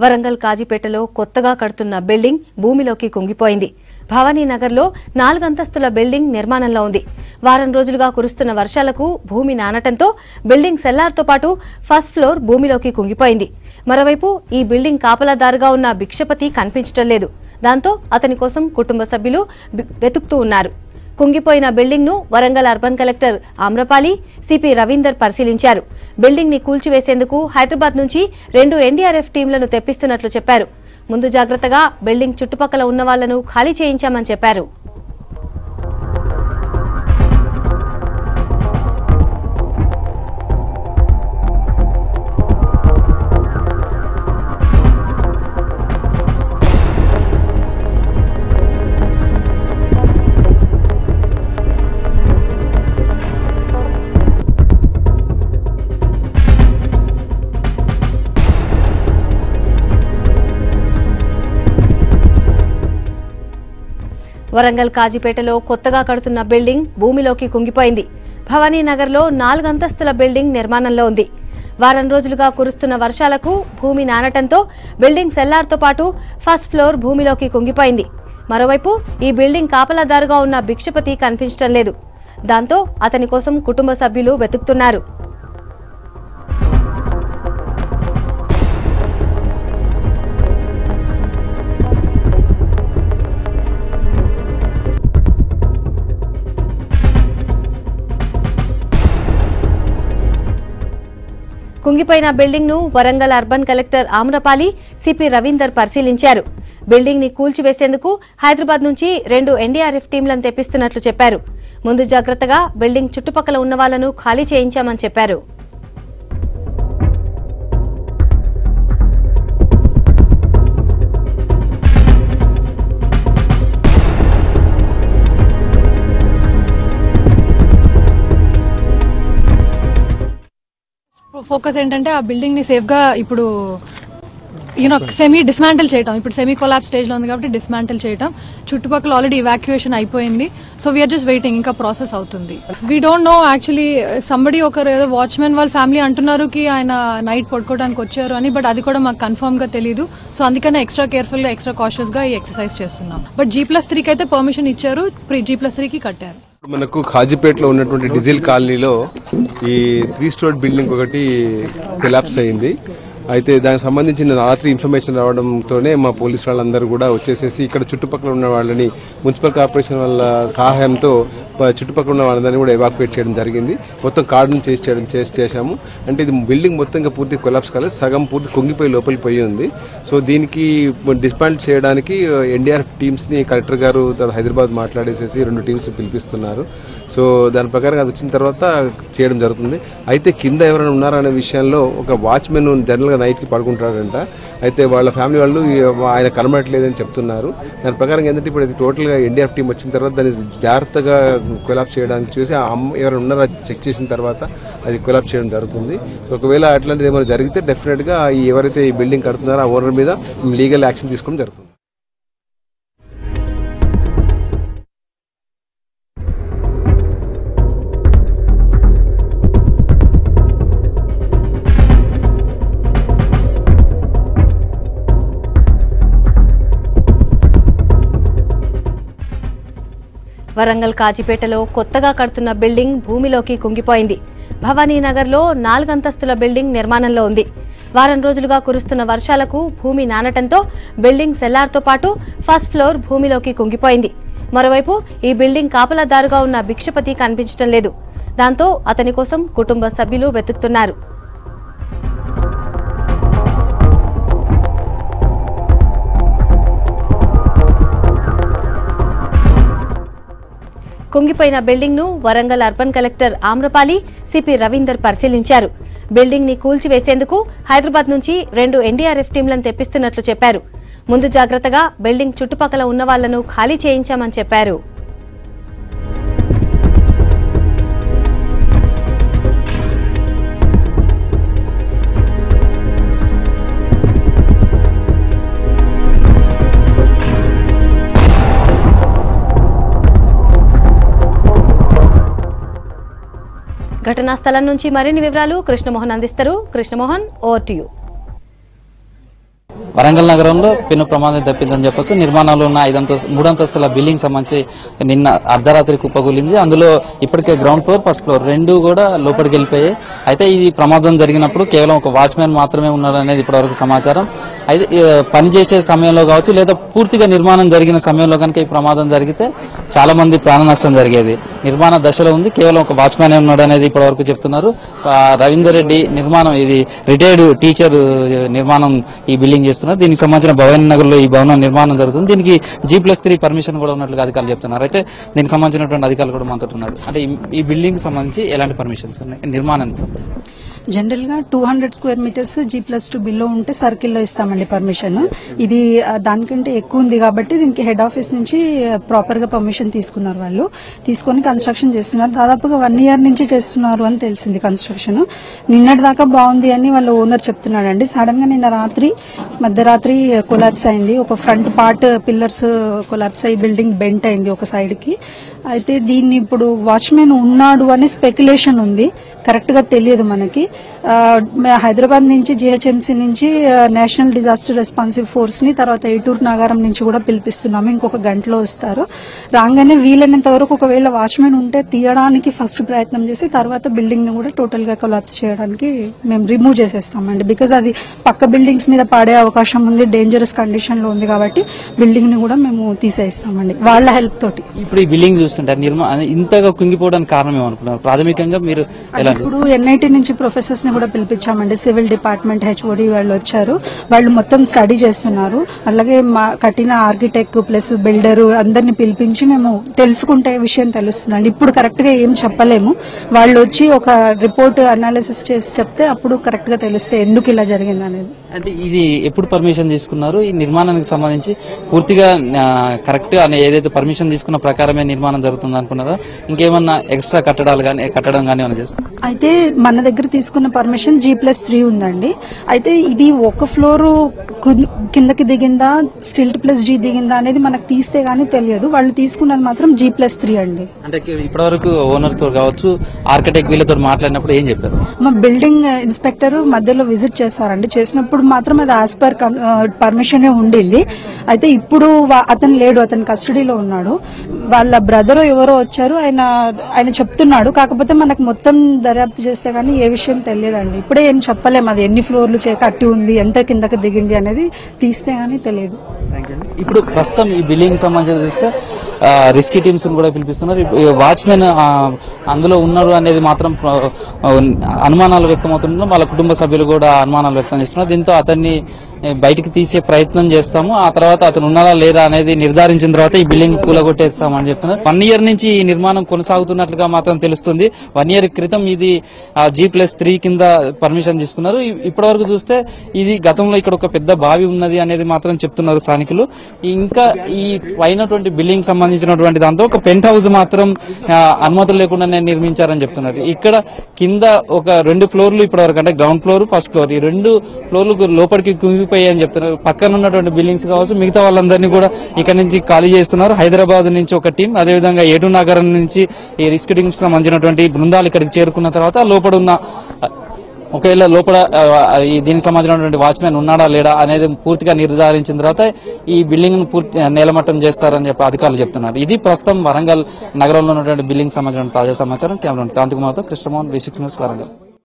వరంగల్ కాజీపేటలో కొత్తగా కడుతున్న బిల్డింగ్ భూమిలోకి కుంగిపోయింది. భవానీ నగర్లో నాలుగంతస్తుల బిల్డింగ్ నిర్మాణంలో ఉంది. వారం రోజులుగా కురుస్తున్న వర్షాలకు భూమి నానటంతో బిల్డింగ్ సెల్లార్తో పాటు ఫస్ట్ ఫ్లోర్ భూమిలోకి కుంగిపోయింది. మరోవైపు ఈ బిల్డింగ్ కాపలాదారుగా ఉన్న భిక్షపతి కనిపించడం లేదు. దాంతో అతని కోసం కుటుంబ సభ్యులు వెతుకుతూ ఉన్నారు. కుంగిపోయిన బిల్డింగ్ను Warangal urban collector Amrapali CP Ravinder పరిశీలించారు. బిల్డింగ్ని కూల్చివేసేందుకు హైదరాబాద్ నుంచి రెండు ఎన్డీఆర్ఎఫ్ టీంలను తెప్పిస్తున్నట్లు చెప్పారు. ముందు జాగ్రత్తగా బిల్డింగ్ చుట్టుపక్కల ఉన్న వాళ్ళను ఖాళీ చేయించామని చెప్పారు. వరంగల్ కాజీపేటలో కొత్తగా కడుతున్న బిల్డింగ్ భూమిలోకి కుంగిపోయింది. భవానీ నగర్లో నాలుగంతస్తుల బిల్డింగ్ నిర్మాణంలో ఉంది. వారం రోజులుగా కురుస్తున్న వర్షాలకు భూమి నానటంతో బిల్డింగ్ సెల్లార్తో పాటు ఫస్ట్ ఫ్లోర్ భూమిలోకి కుంగిపోయింది. మరోవైపు ఈ బిల్డింగ్ కాపలాదారుగా ఉన్న భిక్షపతి కనిపించడం లేదు. దాంతో అతని కోసం కుటుంబ సభ్యులు వెతుకుతున్నారు. కుంగిపోయిన బిల్డింగ్ను Warangal urban collector Amrapali CP Ravinder పరిశీలించారు. బిల్డింగ్ని కూల్చివేసేందుకు హైదరాబాద్ నుంచి రెండు ఎన్డీఆర్ఎఫ్ టీంలను తెప్పిస్తున్నట్లు చెప్పారు. ముందు జాగ్రత్తగా బిల్డింగ్ చుట్టుపక్కల ఉన్న వాళ్ళను ఖాళీ చేయించామని చెప్పారు. ఫోకస్ ఏంటంటే ఆ బిల్డింగ్ని సేఫ్గా ఇప్పుడు యూనో సెమీ డిస్మాంటిల్ చేయటం. ఇప్పుడు సెమీ కొలాబ్ స్టేజ్లో ఉంది కాబట్టి డిస్మాంటిల్ చేయటం. చుట్టుపక్కల ఆల్రెడీ ఇవాక్యుయేషన్ అయిపోయింది. So we are just waiting ఇంకా ప్రాసెస్ అవుతుంది. We don't know actually somebody ఒకరు ఏదో వాచ్మెన్ వాళ్ళ ఫ్యామిలీ అంటున్నారు కి ఆయన నైట్ పడుకోవడానికి వచ్చారు అని బట్ అది కూడా మాకు కన్ఫర్మ్గా తెలియదు సో అందుకనే ఎక్స్ట్రా కేర్ఫుల్గా ఎక్స్ట్రా కాషియస్గా ఈ ఎక్సర్సైజ్ చేస్తున్నాం. బట్ జీ ప్లస్ త్రీకి అయితే పర్మిషన్ ఇచ్చారు. జీ ప్లస్ త్రీకి కట్టారు. మనకు ఖాజీపేటలో ఉన్నటువంటి డీజిల్ కాలనీలో ఈ త్రీ స్టోర్ బిల్డింగ్ ఒకటి కొలాప్స్ అయింది. అయితే దానికి సంబంధించిన రాత్రి ఇన్ఫర్మేషన్ రావడంతోనే మా పోలీస్ వాళ్ళందరూ కూడా వచ్చేసేసి ఇక్కడ చుట్టుపక్కల ఉన్న వాళ్ళని మున్సిపల్ కార్పొరేషన్ వాళ్ళ సహాయంతో చుట్టుపక్కల ఉన్న వాళ్ళందరినీ కూడా ఎవాక్యుయేట్ చేయడం జరిగింది. మొత్తం కార్డును చేసి చేయడం చేసి చేశాము. అంటే ఇది బిల్డింగ్ మొత్తం ఇంకా పూర్తి కొలాప్స్ కాలేదు. సగం పూర్తి కుంగిపోయి లోపలికి పోయి ఉంది. సో దీనికి డిస్పాండ్ చేయడానికి ఎన్డీఆర్ఎఫ్ టీమ్స్ని కలెక్టర్ గారు హైదరాబాద్ మాట్లాడేసేసి రెండు టీమ్స్ పిలిపిస్తున్నారు. సో దాని ప్రకారం అది వచ్చిన తర్వాత చేయడం జరుగుతుంది. అయితే కింద ఎవరైనా ఉన్నారనే విషయంలో ఒక వాచ్మెన్ జనరల్గా నైట్కి పడుకుంటాడంట. అయితే వాళ్ళ ఫ్యామిలీ వాళ్ళు ఆయన కనబడట్లేదని చెప్తున్నారు. దాని ప్రకారం ఏంటంటే ఇప్పుడు టోటల్గా ఎన్డీఆర్ఎఫ్ టీం వచ్చిన తర్వాత దాన్ని జాగ్రత్తగా కొలాప్ చేయడానికి చూసి ఆ అమ్మ ఎవరైనా ఉన్నారో చెక్ చేసిన తర్వాత అది కొలాప్ చేయడం జరుగుతుంది. ఒకవేళ అట్లాంటిది ఏమైనా జరిగితే డెఫినెట్గా ఎవరైతే ఈ బిల్డింగ్ కడుతున్నారో ఆ ఓనర్ మీద లీగల్ యాక్షన్ తీసుకోవడం జరుగుతుంది. వరంగల్ కాచిపేటలో కొత్తగా కడుతున్న బిల్డింగ్ భూమిలోకి కుంగిపోయింది. భవానీ నగర్లో నాలుగంతస్తుల బిల్డింగ్ నిర్మాణంలో ఉంది. వారం రోజులుగా కురుస్తున్న వర్షాలకు భూమి నానటంతో బిల్డింగ్ సెల్లార్తో పాటు ఫస్ట్ ఫ్లోర్ భూమిలోకి కుంగిపోయింది. మరోవైపు ఈ బిల్డింగ్ కాపలాదారుగా ఉన్న భిక్షపతి కనిపించడం లేదు. దాంతో అతని కోసం కుటుంబ సభ్యులు వెతుకుతున్నారు. కుంగిపోయిన బిల్డింగ్ను Warangal urban collector Amrapali CP Ravinder పరిశీలించారు. బిల్డింగ్ని కూల్చివేసేందుకు హైదరాబాద్ నుంచి రెండు ఎన్డీఆర్ఎఫ్ టీంలను తెప్పిస్తున్నట్లు చెప్పారు. ముందు జాగ్రత్తగా బిల్డింగ్ చుట్టుపక్కల ఉన్న వాళ్ళను ఖాళీ చేయించామని చెప్పారు. ఘటనా స్థలం నుంచి మరిన్ని వివరాలు కృష్ణమోహన్ అందిస్తారు. Krishnamohan over to you. Warangal నగరంలో పెను ప్రమాదం తప్పిందని చెప్పొచ్చు. నిర్మాణంలో ఉన్న ఐదంతస్తు మూడంతస్తుల బిల్డింగ్ సంబంధించి నిన్న అర్ధరాత్రి కుప్పకూలింది. అందులో ఇప్పటికే గ్రౌండ్ ఫ్లోర్ ఫస్ట్ ఫ్లోర్ రెండు కూడా లోపలికి వెళ్ళిపోయాయి. అయితే ఇది ప్రమాదం జరిగినప్పుడు కేవలం ఒక వాచ్మెన్ మాత్రమే ఉన్నారనేది ఇప్పటివరకు సమాచారం. అయితే పనిచేసే సమయంలో కావచ్చు లేదా పూర్తిగా నిర్మాణం జరిగిన సమయంలో కనుక ఈ ప్రమాదం జరిగితే చాలా మంది ప్రాణ నష్టం జరిగేది. నిర్మాణ దశలో ఉంది కేవలం ఒక వాచ్మెన్ ఉన్నాడు అనేది ఇప్పటివరకు చెప్తున్నారు. రవీందర్ రెడ్డి నిర్మాణం ఇది రిటైర్డ్ టీచర్ నిర్మాణం ఈ బిల్డింగ్ చేస్తున్నారు దీనికి సంబంధించిన భవన్ నగర్లో ఈ భవనం నిర్మాణం జరుగుతుంది. దీనికి జీ ప్లస్ త్రీ పర్మిషన్ కూడా ఉన్నట్లుగా అధికారులు చెప్తున్నారు. అయితే దీనికి సంబంధించినటువంటి అధికారులు కూడా మనతో ఉన్నారు. అంటే ఈ- బిల్డింగ్ సంబంధించి ఎలాంటి పర్మిషన్స్ ఉన్నాయి? నిర్మాణానికి జనరల్గా two hundred square metres G plus two below ఉంటే సర్కిల్లో ఇస్తామండి పర్మిషన్ ఇది దానికంటే ఎక్కువ ఉంది కాబట్టి దీనికి హెడ్ ఆఫీస్ నుంచి ప్రాపర్గా పర్మిషన్ తీసుకున్నారు వాళ్ళు. తీసుకొని కన్స్ట్రక్షన్ చేస్తున్నారు. దాదాపుగా వన్ ఇయర్ నుంచి చేస్తున్నారు అని తెలిసింది కన్స్ట్రక్షన్ నిన్నటి దాకా బాగుంది అని వాళ్ళ ఓనర్ చెప్తున్నాడండి. సడన్గా నిన్న రాత్రి మధ్యరాత్రి కొలాప్స్ అయింది. ఒక ఫ్రంట్ పార్ట్ పిల్లర్స్ కొలాప్స్ అయ్యి బిల్డింగ్ బెంట్ అయింది ఒక సైడ్కి అయితే దీన్ని ఇప్పుడు వాచ్మెన్ ఉన్నాడు అనే స్పెక్యులేషన్ ఉంది. కరెక్ట్గా తెలియదు మనకి. మే- హైదరాబాద్ నుంచి జిహెచ్ఎంసీ నుంచి నేషనల్ డిజాస్టర్ రెస్పాన్సివ్ ఫోర్స్ని తర్వాత ఏటూరు నాగారం నుంచి కూడా పిలిపిస్తున్నాము. ఇంకొక గంటలో వస్తారు. రాగానే వీలైనంత వరకు ఒకవేళ వాచ్మెన్ ఉంటే తీయడానికి ఫస్ట్ ప్రయత్నం చేసి తర్వాత బిల్డింగ్ని కూడా టోటల్గా కొలాప్స్ చేయడానికి మేము రిమూవ్ చేసేస్తామండి. బికాజ్ అది పక్క బిల్డింగ్స్ మీద పాడే అవకాశం ఉంది డేంజరస్ కండిషన్లో ఉంది కాబట్టి బిల్డింగ్ని కూడా మేము తీసేస్తామండి వాళ్ళ హెల్ప్ తోటి. ఇప్పుడు ఈ బిల్డింగ్ చూస్తుంటే నిర్మా ఇంతగా కుంగిపోవడానికి కారణం ఏమనుకున్నారు ప్రాథమికంగా మీరు ఎలా ఇప్పుడు ఎన్ఐటి నుంచి ప్రొఫెసర్స్ని కూడా పిలిపించామండి. సివిల్ డిపార్ట్మెంట్ హెచ్ఓడి వాళ్ళు వచ్చారు. వాళ్ళు మొత్తం స్టడీ చేస్తున్నారు. అలాగే మా కట్టిన ఆర్కిటెక్ట్ ప్లస్ బిల్డర్ అందరిని పిలిపించి మేము తెలుసుకుంటే విషయం తెలుస్తుందండి. ఇప్పుడు కరెక్ట్గా ఏం చెప్పలేము. వాళ్ళు వచ్చి ఒక రిపోర్ట్ అనాలిసిస్ చేసి చెప్తే అప్పుడు కరెక్ట్గా తెలుస్తే ఎందుకు ఇలా జరిగింది అనేది. అంటే ఇది ఎప్పుడు పర్మిషన్ తీసుకున్నారు? ఈ నిర్మాణానికి సంబంధించి పూర్తిగా కరెక్ట్ అని ఏదైతే పర్మిషన్ తీసుకున్న ప్రకారమే నిర్మాణం జరుగుతుంది అనుకున్నారా? ఇంకేమన్నా ఎక్స్ట్రా కట్టడాలు కానీ కట్టడం కానీ ఏమైనా చేస్తారు? అయితే మన దగ్గర తీసుకున్న పర్మిషన్ జీ ప్లస్ త్రీ ఉందండి. అయితే ఇది ఒక ఫ్లోర్ కిందకి దిగిందా స్టిల్ట్ ప్లస్ జీ దిగిందా అనేది మనకు తీస్తే గానీ తెలియదు. వాళ్ళు తీసుకున్నది మాత్రం జీ ప్లస్ త్రీ అండి. అంటే ఇప్పటివరకు ఓనర్తో కావచ్చు ఆర్కిటెక్ట్ వీళ్ళతో మాట్లాడినప్పుడు ఏం చెప్పారు? మా బిల్డింగ్ ఇన్స్పెక్టర్ మధ్యలో విజిట్ చేశారండి. చేసినప్పుడు మాత్రం అది యాజ్ పర్ పర్మిషన్ ఉండింది. అయితే ఇప్పుడు అతను లేడు అతను కస్టడీలో ఉన్నాడు. వాళ్ళ బ్రదర్ ఎవరో వచ్చారు ఆయన ఆయన చెప్తున్నాడు. కాకపోతే మనకు మొత్తం దర్యాప్తు చేస్తే కానీ ఏ విషయం తెలియదండి. ఇప్పుడే ఏం చెప్పలేము అది ఎన్ని ఫ్లోర్లు కట్టి ఉంది ఎంత కిందకి దిగింది అనేది తీస్తే కానీ తెలియదు. ఇప్పుడు ప్రస్తుతం ఈ బిల్డింగ్ సంబంధించి చూస్తే రిస్కీ టీమ్స్ కూడా పిలిపిస్తున్నారు. వాచ్మెన్ అందులో ఉన్నారు అనేది మాత్రం అనుమానాలు వ్యక్తమవుతుండడం వాళ్ళ కుటుంబ సభ్యులు కూడా అనుమానాలు వ్యక్తం చేస్తున్నారు. దీంతో అతన్ని బయటికి తీసే ప్రయత్నం చేస్తాము. ఆ తర్వాత అతను ఉన్నారా లేదా అనేది నిర్ధారించిన తర్వాత ఈ బిల్డింగ్ కూలగొట్టేస్తామని చెప్తున్నారు. వన్ ఇయర్ నుంచి ఈ నిర్మాణం కొనసాగుతున్నట్లుగా మాత్రం తెలుస్తుంది. వన్ ఇయర్ క్రితం ఇది జీ ప్లస్ త్రీ కింద పర్మిషన్ తీసుకున్నారు. ఇప్పటి ఇప్పటివరకు చూస్తే ఇది గతంలో ఇక్కడ ఒక పెద్ద బావి ఉన్నది అనేది మాత్రం చెప్తున్నారు స్థానికులు. ఇంకా ఈ పైనటువంటి బిల్డింగ్ సంబంధించినటువంటి దాంతో ఒక పెంట్ హౌస్ మాత్రం అనుమతులు లేకుండానే నిర్మించారని చెప్తున్నారు. ఇక్కడ కింద ఒక రెండు ఫ్లోర్లు ఇప్పటివరకు అంటే గ్రౌండ్ ఫ్లోర్ ఫస్ట్ ఫ్లోర్. ఈ రెండు ఫ్లోర్లు లోపలికి కుంగిపోయాయని అని చెప్తున్నారు. పక్కన ఉన్నటువంటి బిల్డింగ్స్ కావచ్చు మిగతా వాళ్ళందరినీ కూడా ఇక్కడ నుంచి ఖాళీ చేస్తున్నారు. హైదరాబాద్ నుంచి ఒక టీం అదేవిధంగా ఏడు నగరం నుంచి ఈ రిస్క్ టీమ్స్ సంబంధించినటువంటి బృందాలు ఇక్కడికి చేరుకున్న తర్వాత లోపల ఉన్న ఒకవేళ లోపల ఆ, ఈ దీనికి సంబంధించినటువంటి వాచ్మెన్ ఉన్నాడా లేడా అనేది పూర్తిగా నిర్ధారించిన తర్వాత ఈ బిల్డింగ్ పూర్తి నేలమట్టం చేస్తారని చెప్పి అధికారులు చెప్తున్నారు. ఇది ప్రస్తుతం వరంగల్ నగరంలో ఉన్నటువంటి బిల్డింగ్ సంబంధించిన తాజా సమాచారం. Camera క్రాంతికుమార్తో Krishnamohan V six news Warangal.